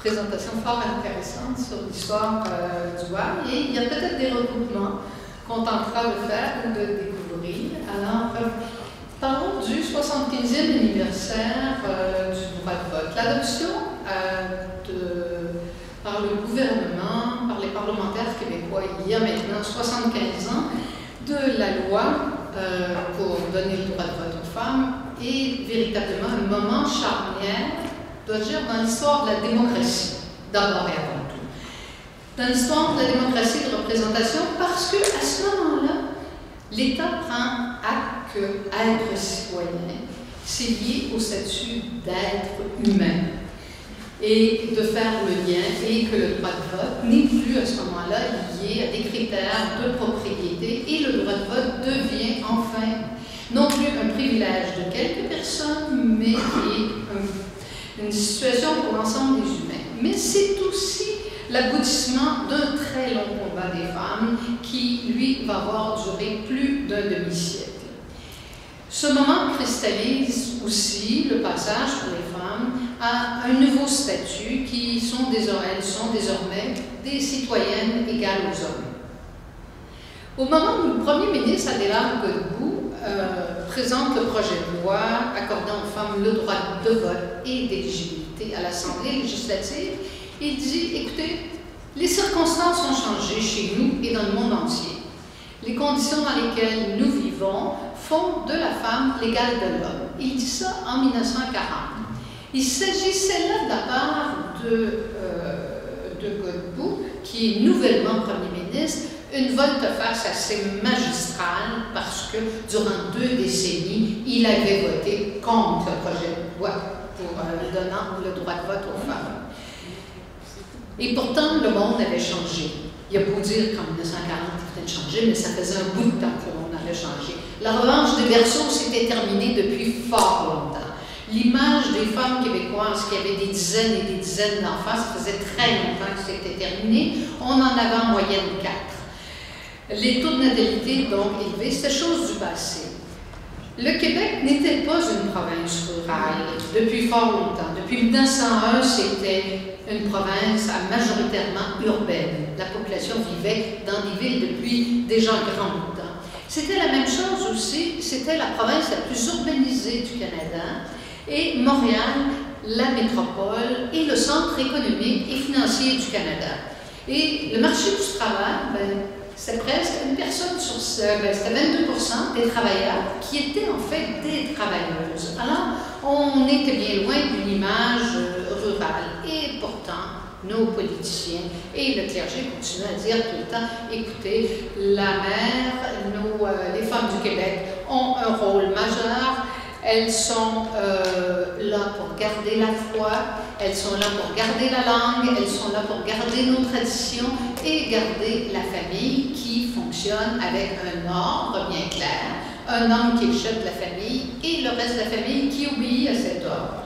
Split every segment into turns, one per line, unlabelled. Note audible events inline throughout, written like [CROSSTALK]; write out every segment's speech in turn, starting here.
présentation fort intéressante sur l'histoire du bois et il y a peut-être des recoupements qu'on tentera de faire ou de découvrir. Alors, parlons du 75e anniversaire du droit de vote. L'adoption par le gouvernement, par les parlementaires québécois, il y a maintenant 75 ans, de la loi euh, pour donner le droit de vote aux femmes est véritablement un moment charnière, dans l'histoire de la démocratie, d'abord et avant tout. Dans l'histoire de la démocratie de représentation, parce que à ce moment-là, l'État prend acte que être citoyen, c'est lié au statut d'être humain et de faire le lien et que le droit de vote n'est plus à ce moment-là lié à des critères de propriété et le droit de vote devient enfin non plus un privilège de quelques personnes, mais une situation pour l'ensemble des humains. Mais c'est aussi l'aboutissement d'un très long combat des femmes qui, lui, va avoir duré plus d'un demi-siècle. Ce moment cristallise aussi le passage pour les femmes à un nouveau statut qui sont désormais, des citoyennes égales aux hommes. Au moment où le Premier ministre Adélard Godbout euh, présente le projet de loi accordant aux femmes le droit de vote et d'éligibilité à l'Assemblée législative, il dit, écoutez, les circonstances ont changé chez nous et dans le monde entier. Les conditions dans lesquelles nous vivons font de la femme l'égale de l'homme. Il dit ça en 1940. Il s'agissait là de la part de, euh, de Godbout, qui est nouvellement Premier ministre, une volte-face assez magistrale parce que durant deux décennies, il avait voté contre le projet de loi pour euh, donnant le droit de vote aux femmes. Et pourtant, le monde avait changé. Il y a beau dire qu'en 1940, il était changé, mais ça faisait un bout de temps que le monde avait changé. La revanche des berceaux s'était terminée depuis fort longtemps. L'image des femmes québécoises qui avaient des dizaines et des dizaines d'enfants, ça faisait très longtemps que c'était terminé. On en avait en moyenne quatre. Les taux de natalité, donc, élevés, c'était chose du passé. Le Québec n'était pas une province rurale depuis fort longtemps. Depuis 1901, c'était une province majoritairement urbaine. La population vivait dans des villes depuis déjà un grand temps. C'était la même chose aussi, c'était la province la plus urbanisée du Canada et Montréal, la métropole et le centre économique et financier du Canada. Et le marché du travail, ben, c'est presque une personne sur ben, c'était 22% des travailleurs qui étaient en fait des travailleuses. Alors, on était bien loin d'une image euh, rurale. Et pourtant, nos politiciens et le clergé continuent à dire tout le temps, écoutez, la mère, euh, les femmes du Québec ont un rôle majeur elles sont euh, là pour garder la foi, elles sont là pour garder la langue, elles sont là pour garder nos traditions et garder la famille qui fonctionne avec un ordre bien clair, un homme qui est chef de la famille et le reste de la famille qui obéit à cet ordre.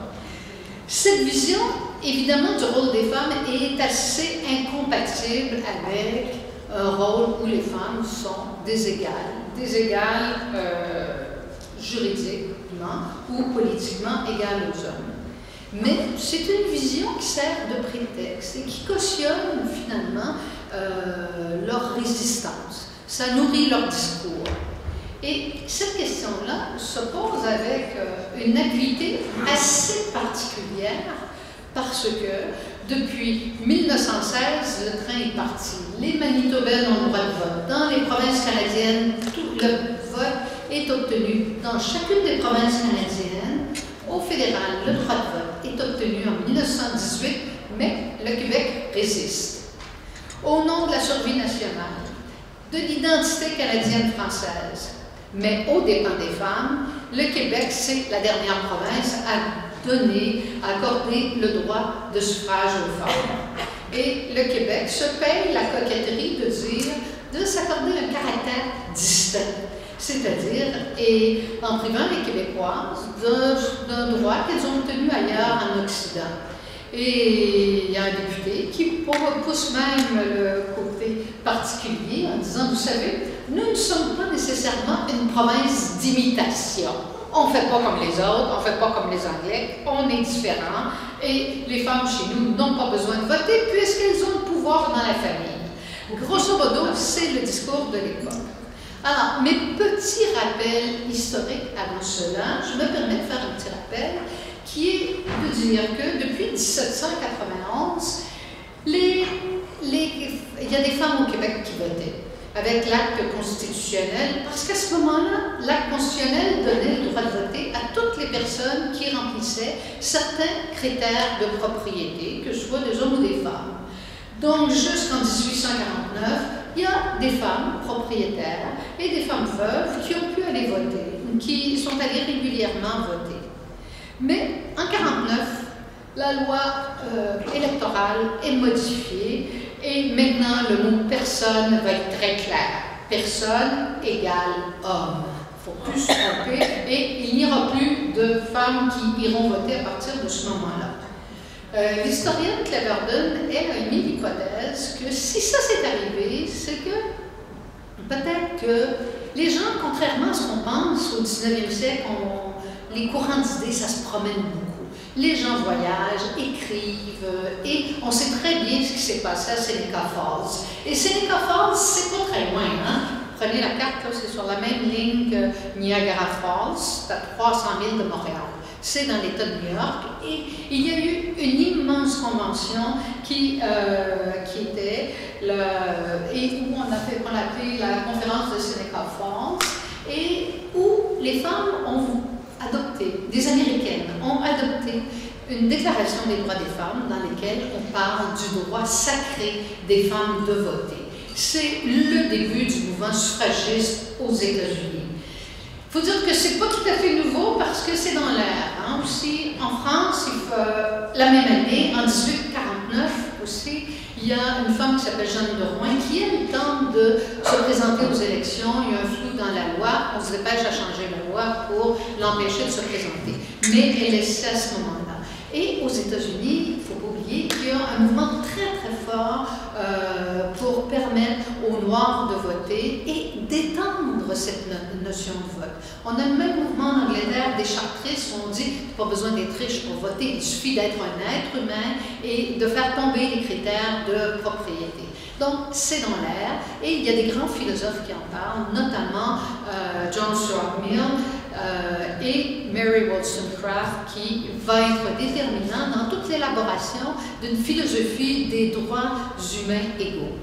Cette vision, évidemment, du rôle des femmes est assez incompatible avec un rôle où les femmes sont des égales, des égales euh, juridiques, ou politiquement égal aux hommes. Mais c'est une vision qui sert de prétexte et qui cautionne finalement euh, leur résistance. Ça nourrit leur discours. Et cette question-là se pose avec euh, une acuité assez particulière parce que depuis 1916, le train est parti. Les Manitobains ont le droit de vote. Dans les provinces canadiennes, tout le vote est obtenu dans chacune des provinces canadiennes. Au fédéral, le droit de vote est obtenu en 1918, mais le Québec résiste. Au nom de la survie nationale, de l'identité canadienne-française, mais au dépens des femmes, le Québec, c'est la dernière province à donner, à accorder le droit de suffrage aux femmes. Et le Québec se paye la coquetterie de dire, de s'accorder un caractère distinct c'est-à-dire et en privant les Québécoises d'un droit qu'elles ont obtenu ailleurs en Occident. Et il y a un député qui pousse même le côté particulier en disant, vous savez, nous ne sommes pas nécessairement une province d'imitation. on ne fait pas comme les autres, on ne fait pas comme les Anglais, on est différent et les femmes chez nous n'ont pas besoin de voter puisqu'elles ont le pouvoir dans la famille. Grosso modo, c'est le discours de l'époque. Alors, mes petits rappels historiques avant cela, je me permets de faire un petit rappel qui est de dire que depuis 1791, les, les, il y a des femmes au Québec qui votaient avec l'acte constitutionnel, parce qu'à ce moment-là, l'acte constitutionnel donnait le droit de voter à toutes les personnes qui remplissaient certains critères de propriété, que ce soit des hommes ou des femmes. Donc, jusqu'en 1849, il y a des femmes propriétaires et des femmes veuves qui ont pu aller voter, qui sont allées régulièrement voter. Mais en 1949, la loi euh, électorale est modifiée et maintenant, le mot personne va être très clair. Personne égale homme. Il ne faut plus se tromper. Et il n'y aura plus de femmes qui iront voter à partir de ce moment-là. Euh, L'historienne Cleverden, elle a émis l'hypothèse que si ça s'est arrivé, c'est que peut-être que les gens, contrairement à ce qu'on pense au 19e siècle, les courants d'idées, ça se promène beaucoup. Les gens voyagent, écrivent, et on sait très bien ce qui s'est passé à Seneca Falls. Et Seneca Falls, c'est pas très loin, hein? Prenez la carte, c'est sur la même ligne que Niagara Falls, à 300 000 de Montréal. C'est dans l'État de New York. Et il y a eu une immense convention qui, euh, était, et où on a fait, qu'on a appelé la conférence de Seneca Falls, et où les femmes ont adopté, des Américaines ont adopté une déclaration des droits des femmes dans laquelle on parle du droit sacré des femmes de voter. C'est le début du mouvement suffragiste aux États-Unis. Il faut dire que c'est pas tout à fait nouveau parce que c'est dans l'air. Hein. Aussi, en France, la même année, en 1849 aussi, il y a une femme qui s'appelle Jeanne de Rouen qui, elle, tente de se présenter aux élections. Il y a un flou dans la loi. On se dépêche à changer la loi pour l'empêcher de se présenter. Mais elle essaie à ce moment-là. Et aux États-Unis, il ne faut pas oublier qu'il y a un mouvement très, très fort euh, pour permettre aux Noirs de voter et cette notion de vote. On a le même mouvement en Angleterre des chartristes où on dit qu'il n'y a pas besoin d'être riche pour voter, il suffit d'être un être humain et de faire tomber les critères de propriété. Donc, c'est dans l'air et il y a des grands philosophes qui en parlent, notamment euh, John Stuart Mill euh, et Mary Wollstonecraft, qui va être déterminant dans toute l'élaboration d'une philosophie des droits humains égaux.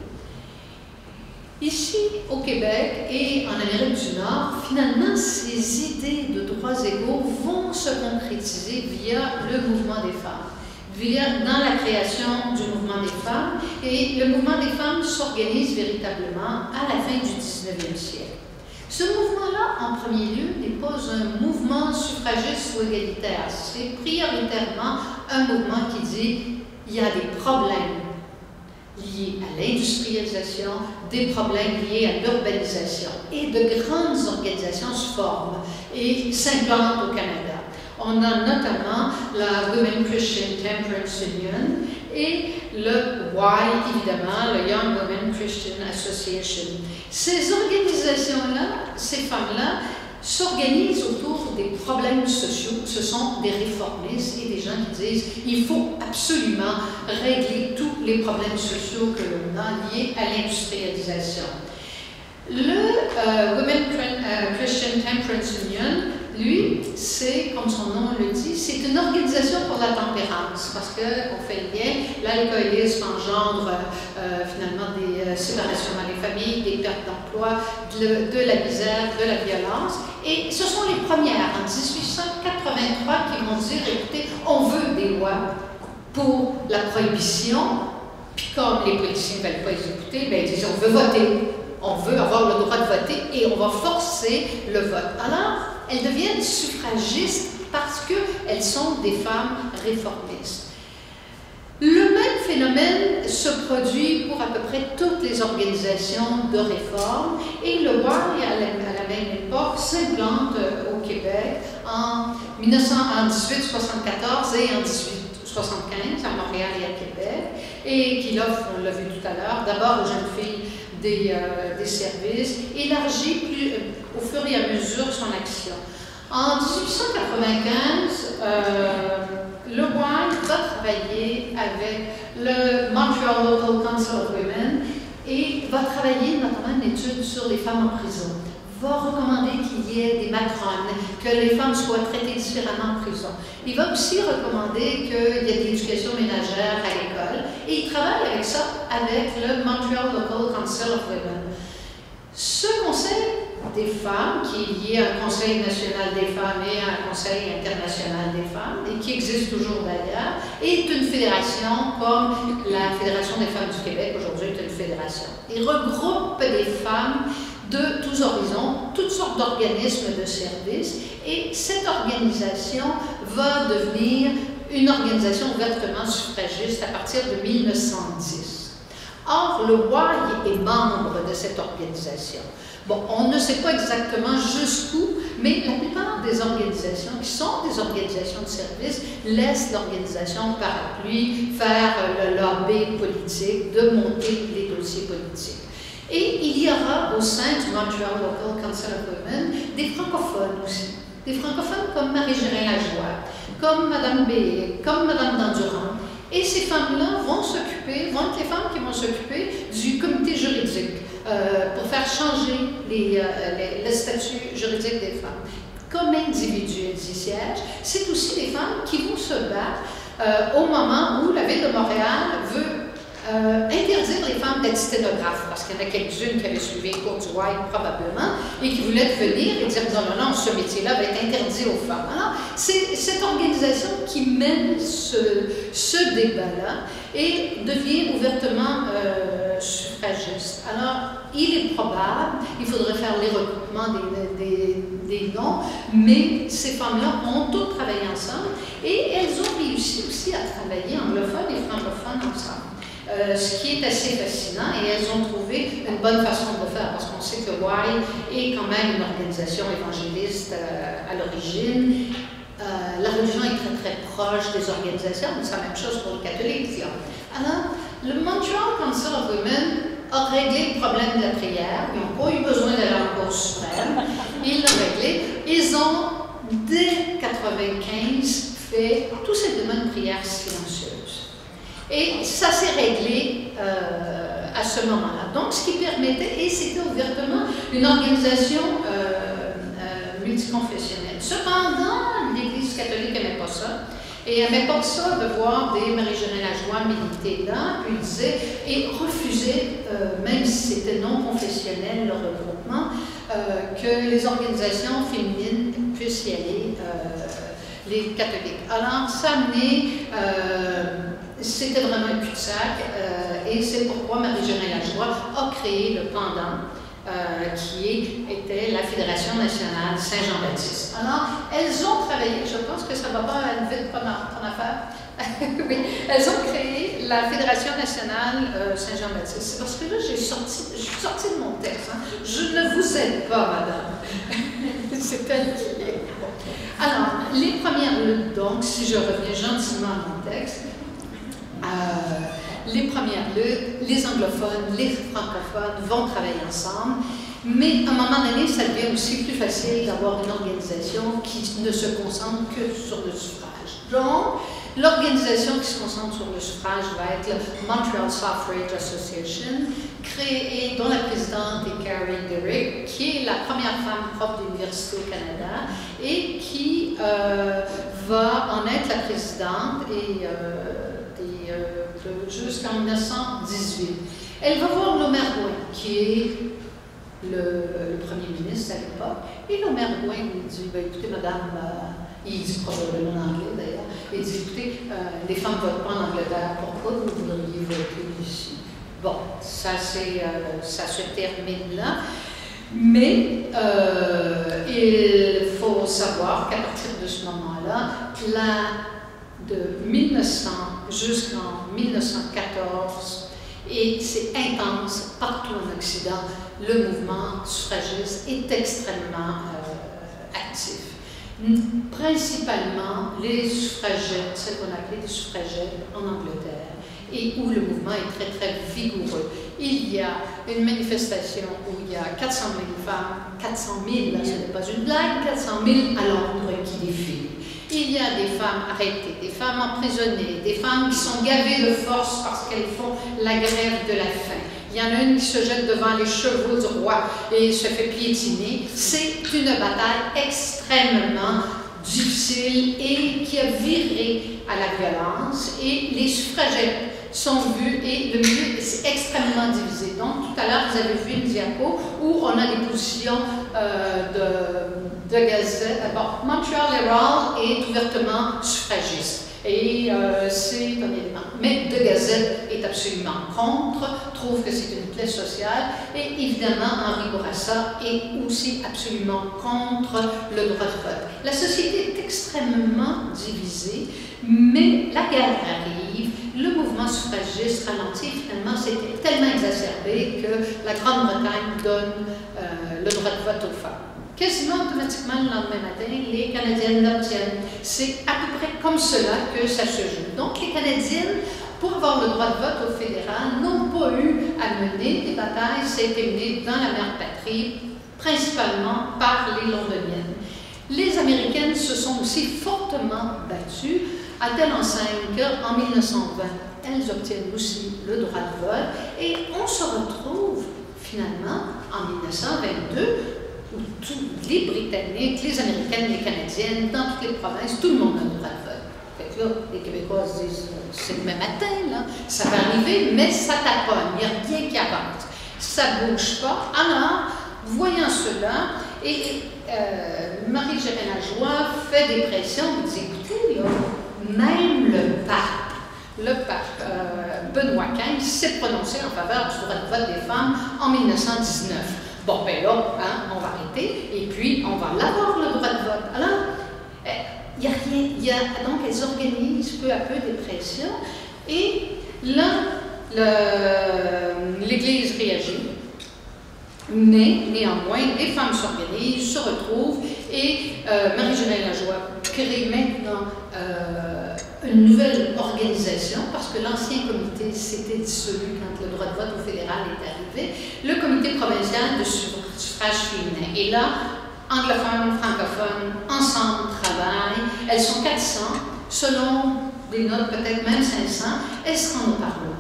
Ici, au Québec et en Amérique du Nord, finalement, ces idées de droits égaux vont se concrétiser via le mouvement des femmes, via dans la création du mouvement des femmes. Et le mouvement des femmes s'organise véritablement à la fin du 19e siècle. Ce mouvement-là, en premier lieu, n'est pas un mouvement suffragiste ou égalitaire. C'est prioritairement un mouvement qui dit il y a des problèmes liés à l'industrialisation, des problèmes liés à l'urbanisation. Et de grandes organisations se forment et s'implantent au Canada. On a notamment la Women Christian Temperance Union et le Y, évidemment, le Young Women Christian Association. Ces organisations-là, ces femmes-là, s'organisent autour des problèmes sociaux. Ce sont des réformistes et des gens qui disent il faut absolument régler tous les problèmes sociaux que l'on a liés à l'industrialisation. Le euh, Women euh, Christian Temperance Union, lui, c'est, comme son nom le dit, c'est une organisation pour la tempérance, parce qu'on fait bien, l'alcoolisme engendre euh, finalement des séparations dans les familles, des pertes d'emploi, de, la misère, de la violence. Et ce sont les premières, en 1883, qui vont dire, écoutez, on veut des lois pour la prohibition, puis comme les politiciens ne veulent pas exécuter, ben, ils disent, on veut voter on veut avoir le droit de voter et on va forcer le vote. Alors, elles deviennent suffragistes parce qu'elles sont des femmes réformistes. Le même phénomène se produit pour à peu près toutes les organisations de réforme et le Y, à la, même époque, s'implante au Québec en, 1874 et en 1875 à Montréal et à Québec et qu'il offre, on l'a vu tout à l'heure, d'abord aux jeunes filles des, euh, des services, élargit euh, au fur et à mesure son action. En 1895, euh, le White va travailler avec le Montreal Local Council of Women et va travailler notamment une étude sur les femmes en prison va recommander qu'il y ait des matrones, que les femmes soient traitées différemment en prison. Il va aussi recommander qu'il y ait de l'éducation ménagère à l'école et il travaille avec ça avec le Montreal Local Council of Women. Ce conseil des femmes, qui est lié à un Conseil national des femmes et à un Conseil international des femmes, et qui existe toujours d'ailleurs, est une fédération comme la Fédération des femmes du Québec aujourd'hui est une fédération. Il regroupe des femmes de tous horizons, toutes sortes d'organismes de services, et cette organisation va devenir une organisation ouvertement suffragiste à partir de 1910. Or, le roi est membre de cette organisation. Bon, on ne sait pas exactement jusqu'où, mais la plupart des organisations qui sont des organisations de services laissent l'organisation parapluie faire le lobby politique, de monter les dossiers politiques. Il y aura au sein du Montreal Local Council of Women des francophones aussi. Des francophones comme Marie-Gérin Lajoie, comme Mme B, comme Mme Dandurand. Et ces femmes-là vont s'occuper, vont être les femmes qui vont s'occuper du comité juridique euh, pour faire changer les, euh, le statut juridique des femmes. Comme individus y siègent, c'est aussi des femmes qui vont se battre euh, au moment où la Ville de Montréal veut euh, interdire les femmes d'être sténographes, parce qu'il y en a quelques-unes qui avaient suivi les cours du White probablement, et qui voulaient venir et dire non, non, non, ce métier-là va être interdit aux femmes. Alors, c'est cette organisation qui mène ce, débat-là et devient ouvertement euh, suffragiste. Alors, il est probable, il faudrait faire les recoupements des, des, noms, mais ces femmes-là ont toutes travaillé ensemble et elles ont réussi aussi à travailler anglophone et francophone ensemble. Euh, ce qui est assez fascinant, et elles ont trouvé une bonne façon de le faire, parce qu'on sait que Y est quand même une organisation évangéliste euh, à l'origine. Euh, la religion est très très proche des organisations, c'est la même chose pour les catholiques. Alors, le Montreal Council of Women a réglé le problème de la prière. Ils n'ont pas eu besoin d'aller en Cour suprême. Ils l'ont réglé. Ils ont, dès 1995, fait tout simplement une prière silencieuse. Et ça s'est réglé euh, à ce moment-là. Donc, ce qui permettait, et c'était ouvertement une organisation euh, euh, multiconfessionnelle. Cependant, l'Église catholique n'aimait pas ça. Et n'aimait pas ça de voir des Marie-Jeanne Lajoie militer là, puis disait, et refusait, même si c'était non confessionnel le regroupement, que les organisations féminines puissent y aller, les catholiques. Alors, ça a amené c'était vraiment un cul-de-sac euh, et c'est pourquoi Marie-Jeanne Lajoie a créé le pendant euh, qui était la Fédération nationale Saint-Jean-Baptiste. Alors, elles ont travaillé, je pense que ça ne va pas vite ton, ton affaire. oui, elles ont créé la Fédération nationale euh, Saint-Jean-Baptiste. Parce que là, j'ai sorti, je suis de mon texte. Hein. Je ne vous aide pas, madame. [LAUGHS] c'est elle qui est. Alors, les premières luttes, donc, si je reviens gentiment à mon texte, euh, les premières les anglophones, les francophones vont travailler ensemble, mais à un moment donné, ça devient aussi plus facile d'avoir une organisation qui ne se concentre que sur le suffrage. Donc, l'organisation qui se concentre sur le suffrage va être le Montreal Suffrage Association, créée, dont la présidente est Carrie Derrick, qui est la première femme prof d'université au Canada et qui euh, va en être la présidente et euh, jusqu'en 1918. Elle va voir Lomergoin, qui est le, Premier ministre à l'époque, et Lomergoin lui dit ben, écoutez, madame, euh, il dit probablement en anglais d'ailleurs, il dit écoutez, euh, les femmes ne votent pas en Angleterre, pourquoi vous voudriez voter ici? Bon, ça, ça se termine là. Mais il faut savoir qu'à partir de ce moment-là, la de 1900 jusqu'en 1914 et c'est intense partout en Occident. Le mouvement suffragiste est extrêmement euh, actif. Principalement les suffragettes, celles qu'on appelait des suffragettes en Angleterre, et où le mouvement est très très vigoureux. Il y a une manifestation où il y a 400 000 femmes, 400 000, là ce n'est pas une blague, 400 000 à Londres qui défilent. Il y a des femmes arrêtées, des femmes emprisonnées, des femmes qui sont gavées de force parce qu'elles font la grève de la faim. Il y en a une qui se jette devant les chevaux du roi et se fait piétiner. C'est une bataille extrêmement difficile et qui a viré à la violence. Et les suffragettes sont vus et le milieu est extrêmement divisé. Donc, tout à l'heure, vous avez vu une diapo où on a des positions euh, de, de gazette. Bon, Montreal est ouvertement suffragiste. Et euh, c'est un. Mais De Gazette est absolument contre, trouve que c'est une plaie sociale. Et évidemment, Henri Bourassa est aussi absolument contre le droit de vote. La société est extrêmement divisée, mais la guerre arrive, le mouvement suffragiste ralentit. Finalement, c'est tellement exacerbé que la Grande-Bretagne donne euh, le droit de vote aux femmes quasiment automatiquement le lendemain matin, les Canadiennes l'obtiennent. C'est à peu près comme cela que ça se joue. Donc, les Canadiennes, pour avoir le droit de vote au fédéral, n'ont pas eu à mener des batailles, c'était mené dans la mère patrie, principalement par les Londoniennes. Les Américaines se sont aussi fortement battues, à telle enseigne qu'en 1920, elles obtiennent aussi le droit de vote et on se retrouve finalement en 1922 où tous les Britanniques, les Américaines, les Canadiennes, dans toutes les provinces, tout le monde a le droit de vote. Fait que là, les Québécois se disent, c'est le même matin, là, ça va arriver, mais ça taponne, il n'y a rien qui avance. Ça ne bouge pas. Alors, voyant cela, et euh, Marie-Gérée Lajoie fait des pressions, elle dit, écoutez, même le pape, le pape euh, Benoît XV s'est prononcé en faveur du droit de vote des femmes en 1919. Bon, ben là, hein, on va arrêter, et puis on va l'avoir le droit de vote. Alors, il eh, n'y a rien, y a, donc elles organisent peu à peu des pressions, et là, l'Église réagit, mais néanmoins, les femmes s'organisent, se retrouvent, et euh, Marie-Jeanne Lajoie crée maintenant euh, une nouvelle organisation, parce que l'ancien comité s'était dissolu quand le droit de vote au fédéral est arrivé, le comité provincial de suffrage féminin. Et là, anglophones, francophones, ensemble travaillent. Elles sont 400, selon des notes peut-être même 500. Elles se rendent au Parlement?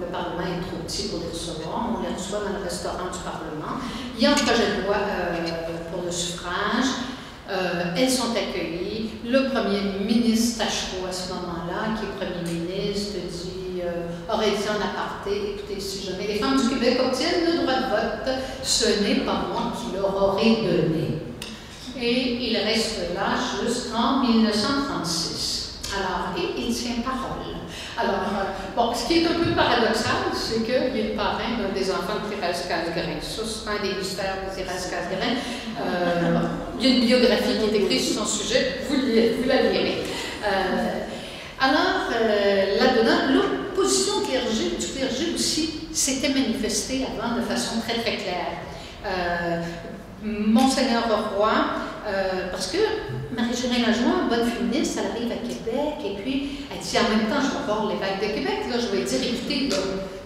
Le Parlement est trop petit pour les recevoir. On les reçoit dans le restaurant du Parlement. Il y a un projet de loi euh, pour le suffrage. Euh, elles sont accueillies. Le premier ministre Tachereau, à ce moment-là, qui est premier ministre, dit, euh, aurait dit en aparté, écoutez, si jamais les femmes du Québec obtiennent le droit de vote, ce n'est pas moi qui leur aurais donné. Et il reste là jusqu'en 1936. Alors, et il tient parole. Alors, euh, bon, ce qui est un peu paradoxal, c'est qu'il est le parrain d'un des enfants de Thérèse Casgrain. Ça, c'est un des mystères de Thérèse Casgrain. Euh, il y a une biographie qui est écrite sur son sujet, vous, la lirez. Euh, alors, là-dedans, l'opposition clergé, du clergé aussi s'était manifestée avant de façon très très claire. Monseigneur Roy, euh, parce que Marie-Jeanne Lajoie, bonne féministe, elle arrive à Québec et puis elle dit en même temps, je vais voir l'évêque de Québec, là, je vais dire, écoutez,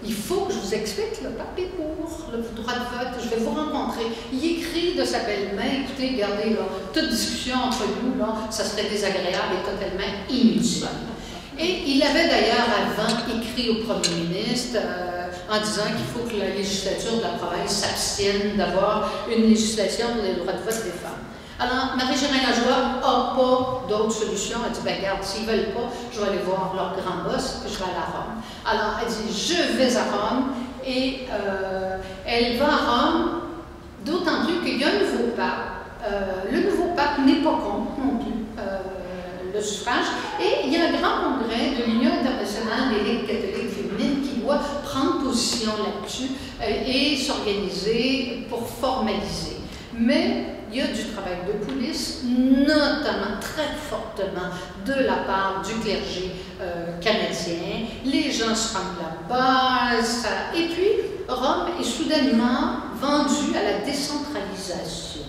il faut que je vous explique, le pape est pour le droit de vote, je vais vous rencontrer. Il écrit de sa belle-main, écoutez, regardez, toute discussion entre nous, là, ça serait désagréable et totalement inutile. Et il avait d'ailleurs avant écrit au Premier ministre euh, en disant qu'il faut que la législature de la province s'abstienne d'avoir une législation pour les droits de vote des femmes. Alors, Marie-Gérard Lajoie n'a pas d'autre solution. Elle dit, ben regarde, s'ils ne veulent pas, je vais aller voir leur grand boss, je vais aller à Rome. Alors, elle dit, je vais à Rome, et euh, elle va à Rome, d'autant plus qu'il y a un nouveau pape. Euh, le nouveau pape n'est pas contre non plus le suffrage. Et il y a un grand congrès de l'Union internationale des ligues catholiques féminines qui doit prendre position là-dessus euh, et s'organiser pour formaliser. Mais a du travail de police, notamment très fortement de la part du clergé euh, canadien. Les gens se rendent là-bas. Et puis, Rome est soudainement vendue à la décentralisation.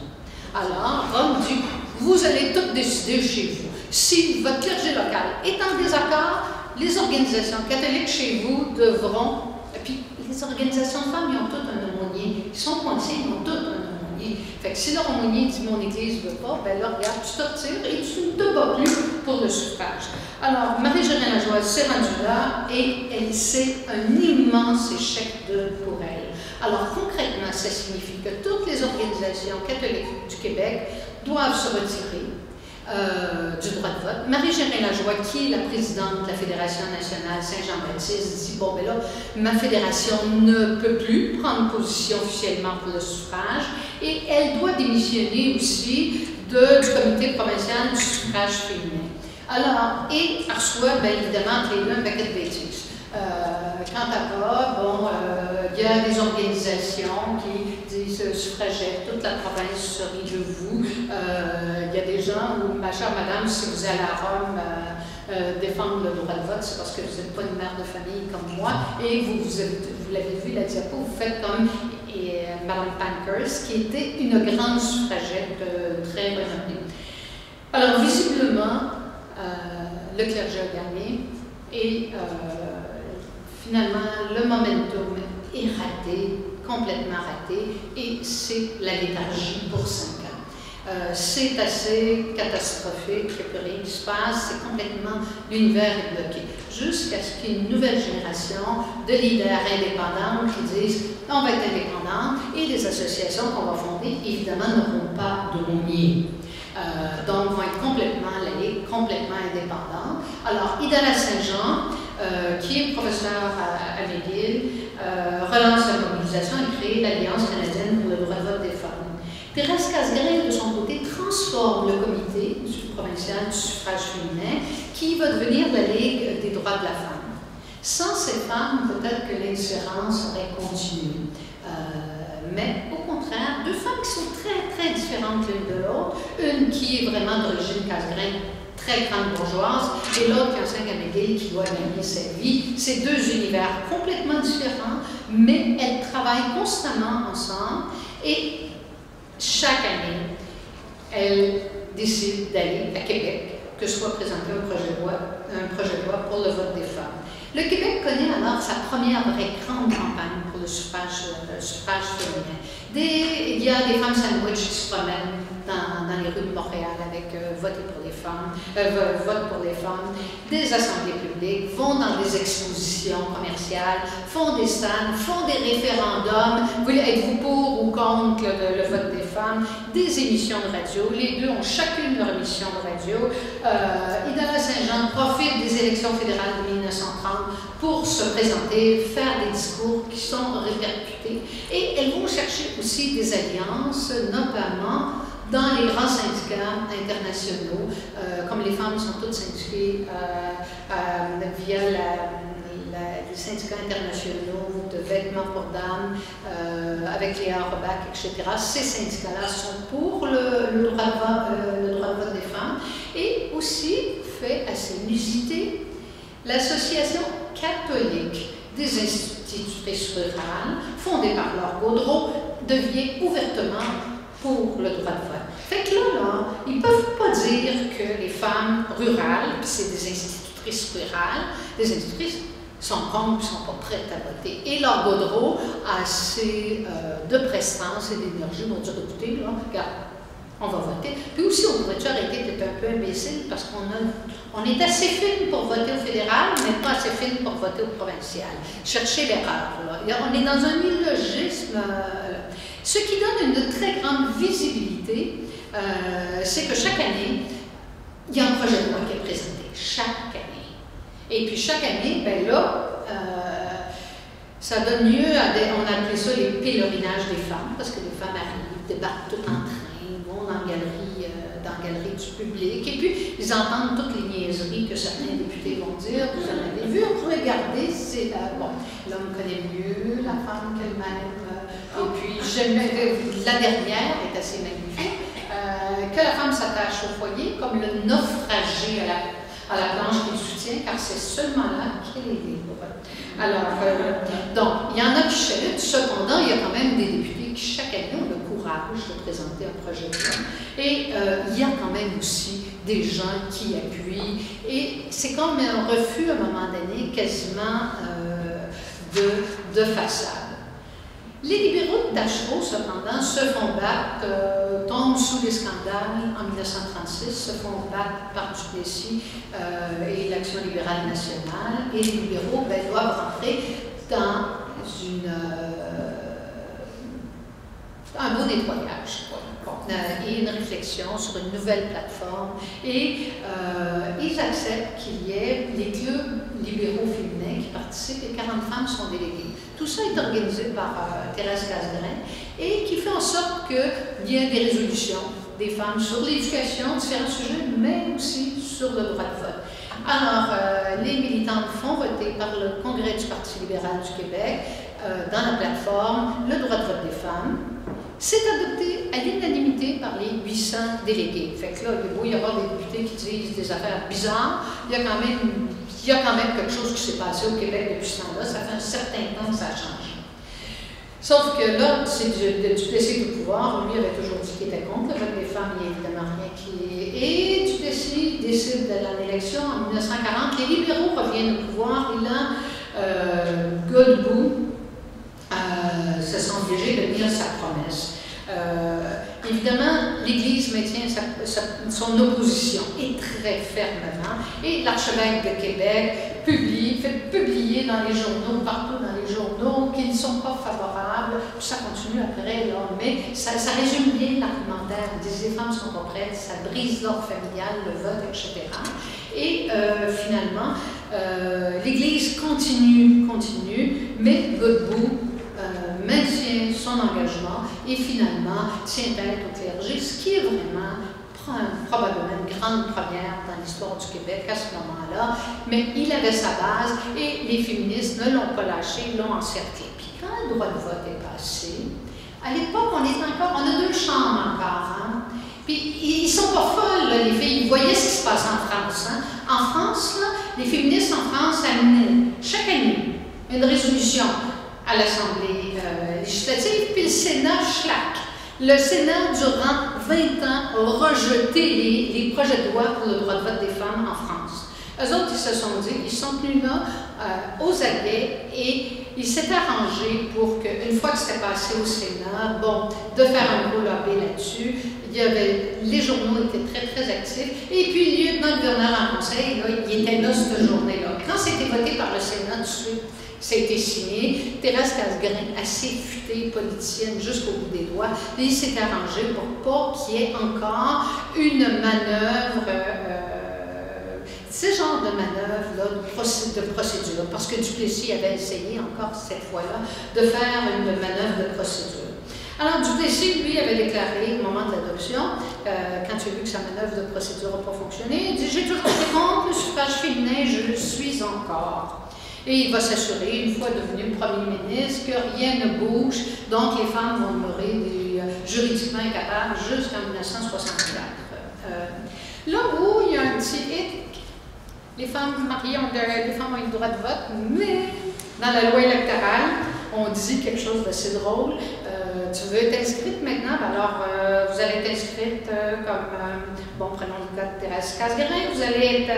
Alors, Rome dit, vous allez tout décider chez vous. Si votre clergé local est en désaccord, les organisations catholiques chez vous devront, et puis les organisations femmes, ils ont toutes un aumônier, ils sont pointés, ils ont toutes un aumônier. Fait que si leur aumônier dit mon église ne veut pas, ben là, regarde, tu te retires et tu ne te bats plus pour le suffrage. Alors, Marie-Jérôme Lajoie s'est rendue là et elle c'est un immense échec pour elle. Alors, concrètement, ça signifie que toutes les organisations catholiques du Québec doivent se retirer euh, du droit de vote. Marie-Gérin Lajoie, qui est la présidente de la Fédération nationale Saint-Jean-Baptiste, dit, bon, ben là, ma fédération ne peut plus prendre position officiellement pour le suffrage et elle doit démissionner aussi de, du comité provincial du suffrage féminin. Alors, et reçoit, bien évidemment, les deux un paquet de bêtises. Euh, quant à ça, bon, euh, il y a des organisations qui euh, suffragettes, toute la province se rit de vous. Il y a des gens où, ma chère madame, si vous allez à Rome défendre le droit de vote, c'est parce que vous n'êtes pas une mère de famille comme moi. Et vous, l'avez vu, la diapo, vous faites comme et, Madame Pankers, qui était une grande suffragette très renommée. Alors, visiblement, le clergé a gagné et finalement, le momentum est raté, complètement raté, et c'est la léthargie pour cinq ans. Euh, c'est assez catastrophique, il rien qui se passe, c'est complètement, l'univers est bloqué. Jusqu'à ce qu'il y ait une nouvelle génération de leaders indépendants qui disent on va être indépendants et les associations qu'on va fonder, évidemment, n'auront pas de euh, donc, vont être complètement laïques, complètement indépendants. Alors, Idala Saint-Jean, euh, qui est professeur à, euh, relance la et crée l'Alliance canadienne pour le droit de vote des femmes. Thérèse Casgrain, de son côté, transforme le comité provincial du suffrage féminin, qui va devenir la Ligue des droits de la femme. Sans ces femmes, peut-être que l'indifférence aurait continué. Euh, mais au contraire, deux femmes qui sont très, très différentes l'une de l'autre. Une qui est vraiment d'origine Casgrain, très grande bourgeoise, et l'autre qui enseigne à McGill, qui doit gagner sa vie. C'est deux univers complètement différents, mais elles travaillent constamment ensemble et chaque année, elles décident d'aller à Québec, que soit présenté un projet, de loi, un projet de loi pour le vote des femmes. Le Québec connaît alors sa première vraie grande campagne pour le suffrage, le suffrage féminin. Il y a des femmes sandwich qui se promènent dans, les rues de Montréal avec euh, pour les femmes, euh, Vote pour les femmes, des assemblées publiques, vont dans des expositions commerciales, font des stands, font des référendums. Êtes-vous pour ou contre le, vote des femmes? Des émissions de radio. Les deux ont chacune leur émission de radio. Euh, Idala Saint-Jean profite des élections fédérales de 1930 pour se présenter, faire des discours qui sont répercutés. Et elles vont chercher aussi des alliances, notamment dans les grands syndicats internationaux, euh, comme les femmes sont toutes syndiquées euh, euh, les syndicats internationaux de vêtements pour dames, avec les Arbach, etc. Ces syndicats-là sont pour le, droit de, vote des femmes et aussi, fait assez musiter, l'association catholique des institutrices rurales, fondée par Laure Gaudreau, devient ouvertement pour le droit de vote. Fait que là, là ils ne peuvent pas dire que les femmes rurales, c'est des institutrices rurales, des institutrices sont contre, sont pas prêtes à voter. Et leur Gaudreau a assez euh, de prestance et d'énergie pour dire, écoutez, là, regarde, on va voter. Puis aussi, on pourrait arrêter d'être un peu imbécile parce qu'on on est assez fine pour voter au fédéral, mais pas assez fine pour voter au provincial. Chercher l'erreur. On est dans un illogisme. Euh, ce qui donne une très grande visibilité, euh, c'est que chaque année, il y a un projet de loi qui est présenté. Chaque. Et puis chaque année, ben là, euh, ça donne lieu à des, on appelait ça les pèlerinages des femmes, parce que les femmes arrivent, débarquent tout en train, vont dans la galerie, euh, dans la galerie du public, et puis ils entendent toutes les niaiseries que certains députés vont dire, vous en avez vu, regarder, c'est, bon, l'homme connaît mieux la femme qu'elle-même, et puis, la dernière est assez magnifique, euh, que la femme s'attache au foyer comme le naufragé à la, à la planche qu'il soutient, car c'est seulement là qu'elle est libre. Alors, euh, donc, il y en a qui chahutent, cependant, il y a quand même des députés qui chaque année ont le courage de présenter un projet de loi. Et euh, il y a quand même aussi des gens qui appuient. Et c'est comme un refus à un moment donné, quasiment euh, de, de façade. Les libéraux de Tachereau, cependant, se font battre, euh, tombent sous les scandales en 1936, se font battre par Duplessis euh, et l'Action libérale nationale, et les libéraux ben, doivent rentrer dans une, un beau nettoyage. Quoi. Euh, et une réflexion sur une nouvelle plateforme. Et euh, ils acceptent qu'il y ait les clubs libéraux féminins qui participent et 40 femmes sont déléguées. Tout ça est organisé par euh, Thérèse Casgrain et qui fait en sorte qu'il y ait des résolutions des femmes sur l'éducation, différents sujets, mais aussi sur le droit de vote. Alors, les militantes font voter par le Congrès du Parti libéral du Québec, dans la plateforme, le droit de vote des femmes, c'est adopté à l'unanimité par les 800 délégués. Fait que là, il y avoir des députés qui disent des affaires bizarres, il y a quand même, il y a quand même quelque chose qui s'est passé au Québec depuis ce temps-là. Ça fait un certain temps que ça a changé. Sauf que là, c'est du, Duplessis du pouvoir. Lui avait toujours dit qu'il était contre le des femmes. Il n'y a évidemment rien qui est. Et décide de l'élection en 1940. Les libéraux reviennent au pouvoir. Et là, euh, Godbout euh, se sont obligés de tenir sa promesse. Euh, évidemment, l'Église maintient son opposition et très fermement. Et l'archevêque de Québec publie, fait publier dans les journaux, partout dans les journaux, qu'ils ne sont pas favorables. Ça continue après, là, mais ça, résume bien l'argumentaire. Les femmes sont pas ça brise l'ordre familial, le vote, etc. Et euh, finalement, l'Église continue, continue, mais Godbout euh, maintient son engagement et finalement tête au clergé, ce qui est vraiment probablement une grande première dans l'histoire du Québec à ce moment-là, mais il avait sa base et les féministes ne l'ont pas lâché, l'ont encerclé. Puis quand le droit de vote est passé, à l'époque, on encore, on a deux chambres encore, hein? Puis ils sont pas folles, les filles. Ils voyaient ce qui se passe en France. Hein? En France, les féministes en France amenaient chaque année une résolution à l'Assemblée euh, législative, puis le Sénat schlack. Le Sénat, durant 20 ans, a rejeté les, les, projets de loi pour le droit de vote des femmes en France. Eux autres, ils se sont dit, ils sont venus là euh, aux aguets et ils s'étaient arrangés pour qu'une fois que c'était passé au Sénat, bon, de faire un gros lobby là-dessus. Il y avait, les journaux étaient très, très actifs. Et puis, le lieutenant-gouverneur en conseil, là, il était là cette journée-là. Quand c'était voté par le Sénat, tout de suite, ça a été signé. Thérèse Casgrain, assez futée, politicienne jusqu'au bout des doigts, il s'est arrangé pour pas qu'il y ait encore une manœuvre. Euh, ce genre de manœuvre là, de, procédure, parce que Duplessis avait essayé encore cette fois-là de faire une manœuvre de procédure. Alors, Duplessis, lui, avait déclaré au moment de l'adoption, euh, quand il a vu que sa manœuvre de procédure n'a pas fonctionné, il dit J'ai toujours été contre le suffrage féminin, je le suis encore. Et il va s'assurer, une fois devenu Premier ministre, que rien ne bouge, donc les femmes vont demeurer euh, juridiquement incapables jusqu'en 1964. Euh, là où il y a un petit hic, les femmes mariées ont, les femmes ont le droit de vote, mais dans la loi électorale, on dit quelque chose d'assez drôle. Euh, tu veux être inscrite maintenant? Ben alors, euh, vous allez être inscrite euh, comme, bon, prenons le cas de Thérèse Casguerin, vous allez être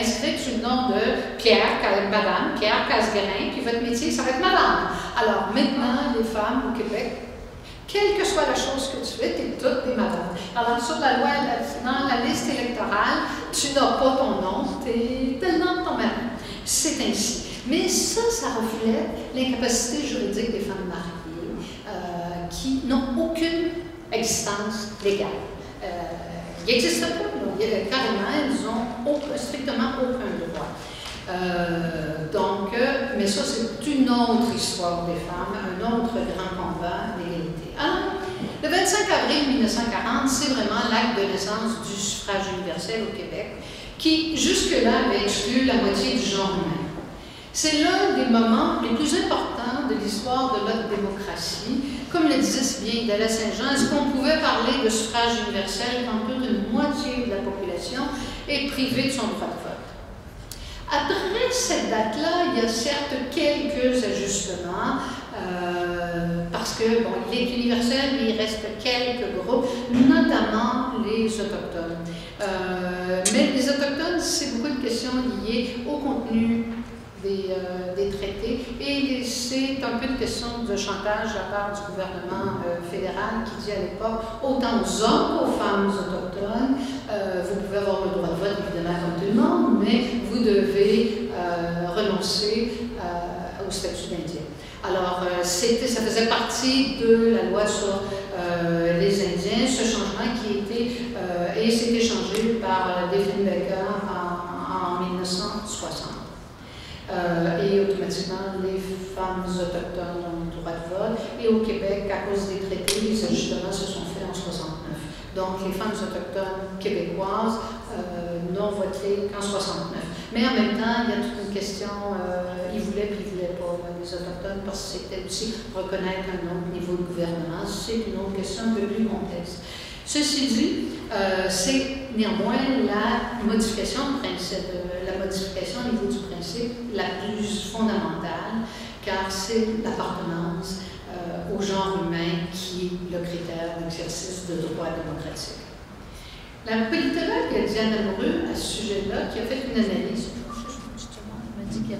inscrite sous le nom de Pierre, Madame Pierre Casguerin, puis votre métier, ça va être Madame. Alors, maintenant, les femmes au Québec, quelle que soit la chose que tu fais, tu es toutes des madames. Alors, sur la loi, dans la liste électorale, tu n'as pas ton nom, tu es le nom de ton mari. C'est ainsi. Mais ça, ça reflète l'incapacité juridique des femmes mariées euh, qui n'ont aucune existence légale. Euh, il n'existe pas, carrément, elles n'ont strictement aucun droit. Euh, donc, mais ça, c'est une autre histoire des femmes, un autre grand combat d'égalité. Alors, le 25 avril 1940, c'est vraiment l'acte de naissance du suffrage universel au Québec, qui jusque-là avait exclu la moitié du genre humain. C'est l'un des moments les plus importants de l'histoire de notre démocratie. Comme le disait si bien Dalla Saint-Jean, est-ce qu'on pouvait parler de suffrage universel quand plus d'une moitié de la population est privée de son droit de vote? Après cette date-là, il y a certes quelques ajustements. Euh, parce que, bon, il est universel, mais il reste quelques groupes, notamment les Autochtones. Euh, mais les Autochtones, c'est beaucoup de questions liées au contenu des, euh, des traités et c'est un peu une question de chantage à part du gouvernement fédéral qui dit à l'époque, autant aux hommes qu'aux femmes autochtones, vous pouvez avoir le droit de vote évidemment comme tout le monde, mais vous devez renoncer au statut d'Indien. Alors, euh, ça faisait partie de la loi sur euh, les Indiens, ce changement qui était, euh, et c'était changé par David Becker en, 1960. et automatiquement, les femmes autochtones ont le droit de vote. Et au Québec, à cause des traités, les ajustements se sont faits en 69. Donc, les femmes autochtones québécoises n'ont voté qu'en 69. Mais en même temps, il y a toute une question, ils voulaient puis ils voulaient pas les Autochtones parce que c'était aussi reconnaître un autre niveau de gouvernement. C'est une autre question un peu plus complexe. Ceci dit, euh, c'est néanmoins la modification, principe, euh, la modification au niveau du principe la plus fondamentale, car c'est l'appartenance euh, au genre humain qui est le critère d'exercice de droit démocratique. La politologue Diane Amoureux, à ce sujet-là, qui a fait une analyse, je me dit qu'il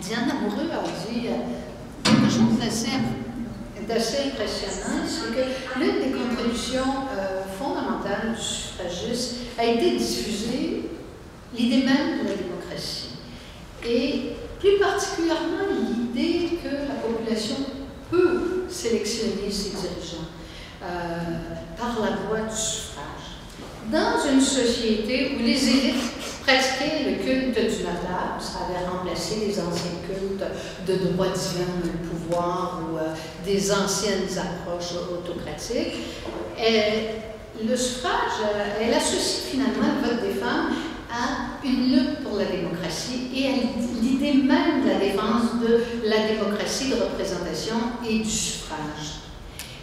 Diane Amoureux a dit euh, quelque chose d'assez impressionnant, c'est que l'une des contributions euh, fondamentales du suffragiste a été diffuser l'idée même de la démocratie. Et plus particulièrement l'idée que la population peut sélectionner ses dirigeants euh, par la voie du suffrage. Dans une société où les élites pratiquer le culte du notable, ça avait remplacé les anciens cultes de droit divin du pouvoir ou euh, des anciennes approches autocratiques. Le suffrage, euh, elle associe finalement le vote des femmes à une lutte pour la démocratie et à l'idée même de la défense de la démocratie de représentation et du suffrage.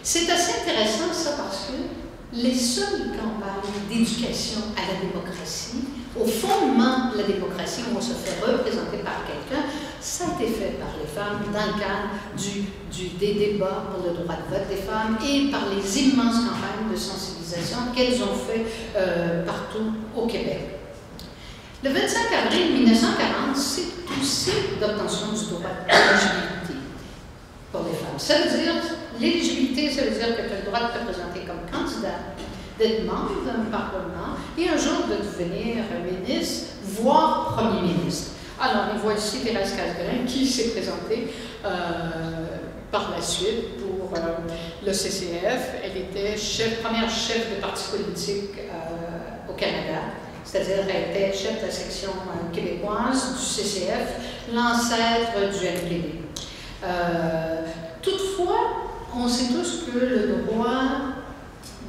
C'est assez intéressant ça parce que les seules campagnes d'éducation à la démocratie au fondement de la démocratie, où on se fait représenter par quelqu'un, ça a été fait par les femmes dans le cadre du, des débats pour le droit de vote des femmes et par les immenses campagnes de sensibilisation qu'elles ont fait euh, partout au Québec. Le 25 avril 1940, c'est aussi l'obtention du droit d'éligibilité pour les femmes. Ça veut dire, l'éligibilité, ça veut dire que tu as le droit de te présenter comme candidat d'être membre d'un parlement et un jour de devenir ministre, voire premier ministre. Alors, on voit ici Thérèse Casgrain qui s'est présentée euh, par la suite pour euh, le CCF. Elle était première chef de parti politique euh, au Canada, c'est-à-dire elle était chef de la section québécoise du CCF, l'ancêtre du NPD. toutefois, on sait tous que le droit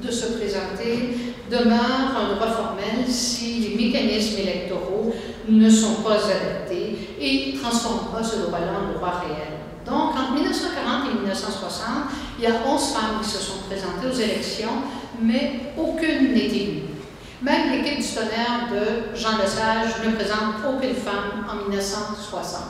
de se présenter demeure un droit formel si les mécanismes électoraux ne sont pas adaptés et ne transforment pas ce droit-là en droit réel. Donc, entre 1940 et 1960, il y a 11 femmes qui se sont présentées aux élections, mais aucune n'est élue. Même l'équipe du tonnerre de Jean Lesage ne présente aucune femme en 1960.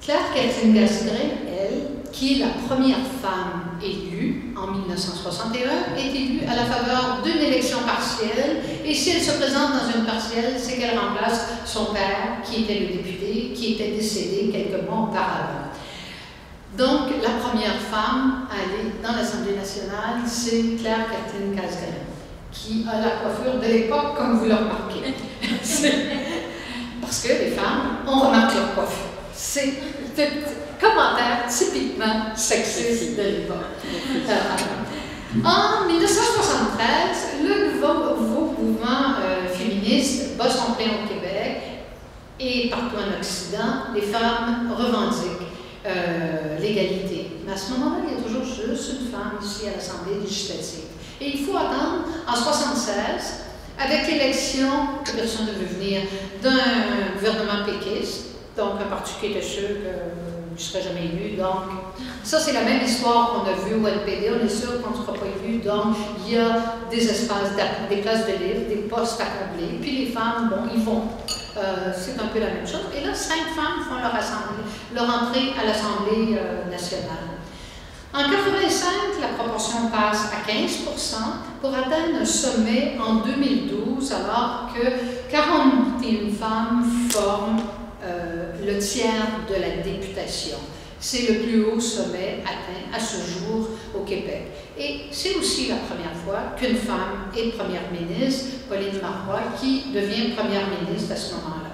Claire Catherine Gasgray, elle, qui est la première femme élue en 1961, est élue à la faveur d'une élection partielle. Et si elle se présente dans une partielle, c'est qu'elle remplace son père, qui était le député, qui était décédé quelques mois auparavant. Donc, la première femme à aller dans l'Assemblée nationale, c'est Claire Catherine Casgrain, qui a la coiffure de l'époque, comme vous le remarquez. [LAUGHS] Parce que les femmes, on remarque leur coiffure. C'est commentaire typiquement sexiste de l'époque. Euh, en 1973, le nouveau, mouvement euh, féministe bat son plein au Québec et partout en Occident, les femmes revendiquent euh, l'égalité. Mais à ce moment-là, il y a toujours juste une femme ici à l'Assemblée législative. Et il faut attendre en 1976, avec l'élection, personne ne veut venir, d'un gouvernement péquiste, donc un parti qui était sûr que je ne serai jamais élu. Donc, ça, c'est la même histoire qu'on a vue au LPD. On est sûr qu'on ne sera pas élu. Donc, il y a des espaces, des places de livres, des postes à combler. Puis les femmes, bon, ils vont euh, c'est un peu la même chose. Et là, cinq femmes font leur, assemblée, leur entrée à l'Assemblée euh, nationale. En 85, la proportion passe à 15% pour atteindre un sommet en 2012, alors que 41 femmes forment euh, le tiers de la députation. C'est le plus haut sommet atteint à ce jour au Québec. Et c'est aussi la première fois qu'une femme est première ministre, Pauline Marois, qui devient première ministre à ce moment-là.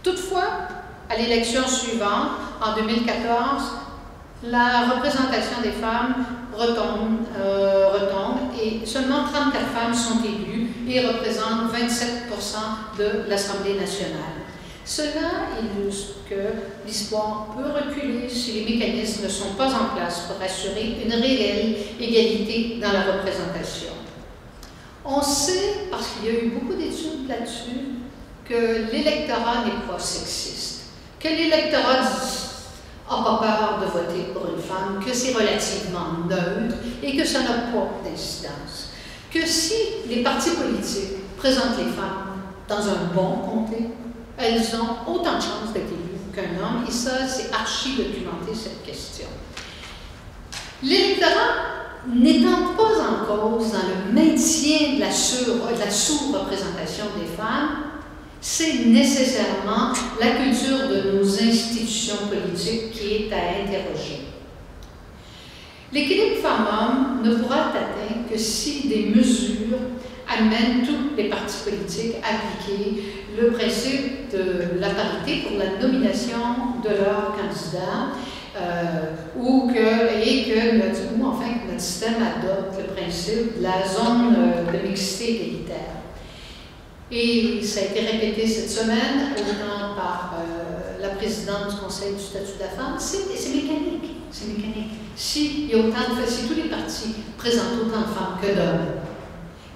Toutefois, à l'élection suivante, en 2014, la représentation des femmes retombe, euh, retombe, et seulement 34 femmes sont élues et représentent 27% de l'Assemblée nationale. Cela illustre que l'histoire peut reculer si les mécanismes ne sont pas en place pour assurer une réelle égalité dans la représentation. On sait, parce qu'il y a eu beaucoup d'études là-dessus, que l'électorat n'est pas sexiste, que l'électorat n'a pas peur de voter pour une femme, que c'est relativement neutre et que ça n'a pas d'incidence. Que si les partis politiques présentent les femmes dans un bon comté, elles ont autant de chances d'être élues qu'un homme, et ça, c'est archi documenté, cette question. L'électorat n'étant pas en cause dans le maintien de la sous-représentation des femmes, c'est nécessairement la culture de nos institutions politiques à interroger. L'équilibre femmes-hommes ne pourra être atteint que si des mesures amènent tous les partis politiques à appliquer le principe de la parité pour la nomination de leurs candidats euh, ou que, et que notre, ou enfin que notre système adopte le principe de la zone euh, de mixité égalitaire. Et ça a été répété cette semaine, autant par euh, la présidente du Conseil du statut de la femme, c'est mécanique. C'est mécanique. Si, y a autant de, si tous les partis présentent autant de femmes que d'hommes,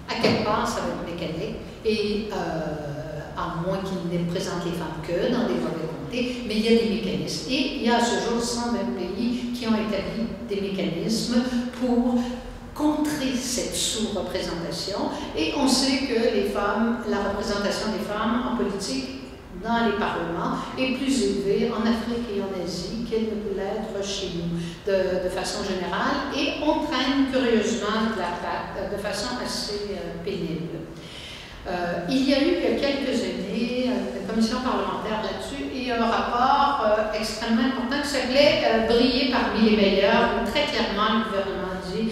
à quelque part, ça va être mécanique? Et euh, à moins qu'ils ne présentent les femmes que dans des mauvais comtés, mais il y a des mécanismes. Et il y a à ce jour 120 pays qui ont établi des mécanismes pour contrer cette sous-représentation. Et on sait que la représentation des femmes en politique dans les parlements est plus élevée en Afrique et en Asie qu'elle ne peut l'être chez nous de, façon générale et on traîne curieusement de la patte de façon assez euh, pénible. Euh, il y a eu il y a quelques années une commission parlementaire là-dessus et un rapport euh, extrêmement important qui s'appelait Briller parmi les meilleurs, où très clairement le gouvernement dit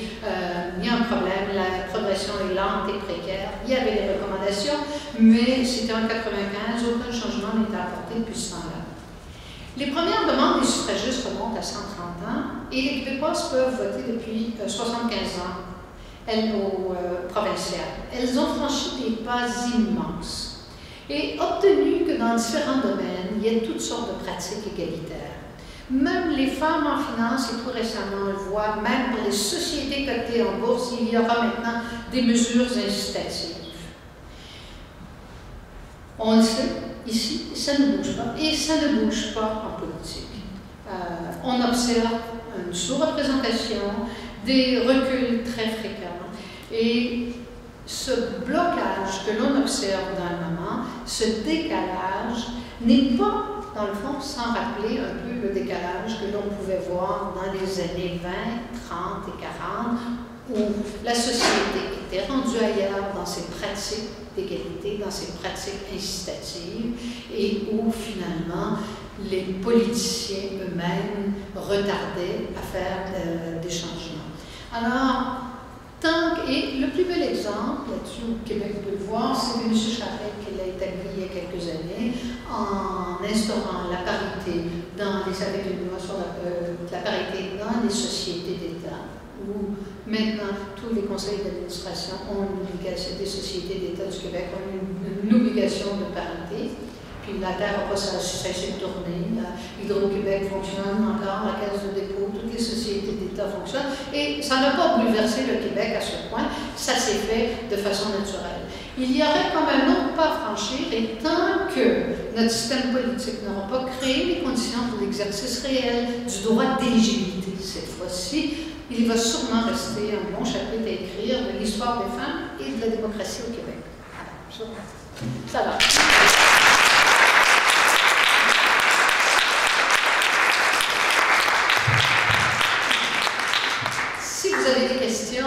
il y a un problème, la progression est et précaire. Il y avait des recommandations, mais c'était en 95, aucun changement n'était apporté depuis ce temps-là. Les premières demandes des suffragistes remontent à 130 ans et les Québécoises peuvent voter depuis 75 ans elles, au euh, provincial. Elles ont franchi des pas immenses et obtenu que dans différents domaines, il y ait toutes sortes de pratiques égalitaires. Même les femmes en finance, et tout récemment, on le voit, même pour les sociétés cotées en bourse, il y aura maintenant des mesures incitatives. On le sait, ici, ça ne bouge pas, et ça ne bouge pas en politique. Euh, on observe une sous-représentation, des reculs très fréquents, et ce blocage que l'on observe dans le moment, ce décalage, n'est pas dans le fond, sans rappeler un peu le décalage que l'on pouvait voir dans les années 20, 30 et 40, où la société était rendue ailleurs dans ses pratiques d'égalité, dans ses pratiques incitatives, et où finalement les politiciens eux-mêmes retardaient à faire euh, des changements. Alors, Et le plus bel exemple là-dessus au Québec peut le voir, c'est M. Charette qui l'a établi il y a quelques années en instaurant la parité dans les, euh, la, parité dans les sociétés d'État, où maintenant tous les conseils d'administration ont une obligation, des sociétés d'État du Québec ont une obligation de parité la Terre n'a pas cessé de tourner. Hydro-Québec fonctionne encore, la Caisse de dépôt, toutes les sociétés d'État fonctionnent. Et ça n'a pas bouleversé le Québec à ce point, ça s'est fait de façon naturelle. Il y aurait quand même autre pas à franchir, et tant que notre système politique n'aura pas créé les conditions pour l'exercice réel du droit d'éligibilité cette fois-ci, il va sûrement rester un bon chapitre à écrire de l'histoire des femmes et de la démocratie au Québec. Ça va. des questions,